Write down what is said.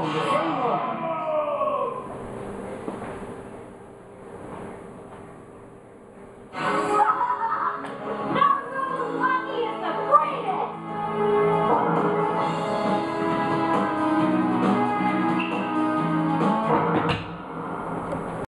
Naruto